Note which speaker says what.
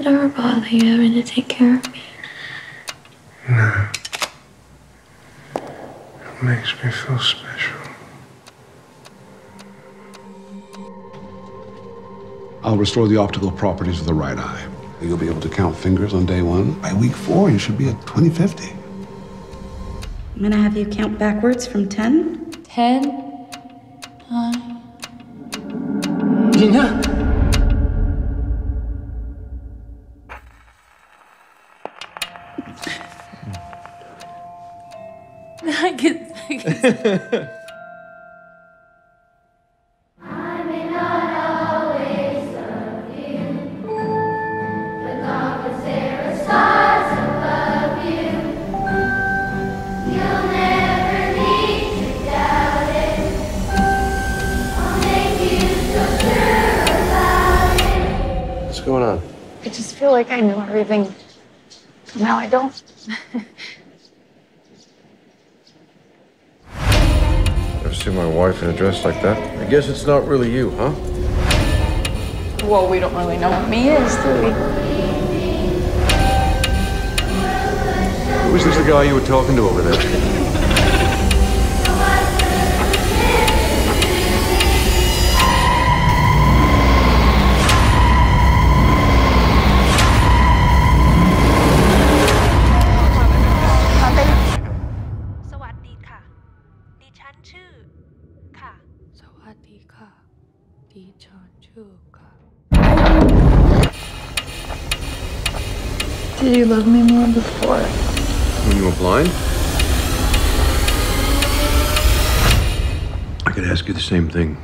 Speaker 1: Did it ever bother you having to take care of me?
Speaker 2: No. It makes me feel special.
Speaker 3: I'll restore the optical properties of the right eye.
Speaker 4: You'll be able to count fingers on day one. By week four, you should be at 2050.
Speaker 5: I'm gonna have you count backwards from 10.
Speaker 1: Ten, nine. I can, I can
Speaker 2: What's going on?
Speaker 1: I just feel like I know everything. Now I don't.
Speaker 2: see my wife in a dress like that? I guess it's not really you, huh?
Speaker 1: Well, we don't really know what me is, do we?
Speaker 2: Was this the guy you were talking to over there?
Speaker 1: Did you love me more before?
Speaker 2: When you were blind? I could ask you the same thing.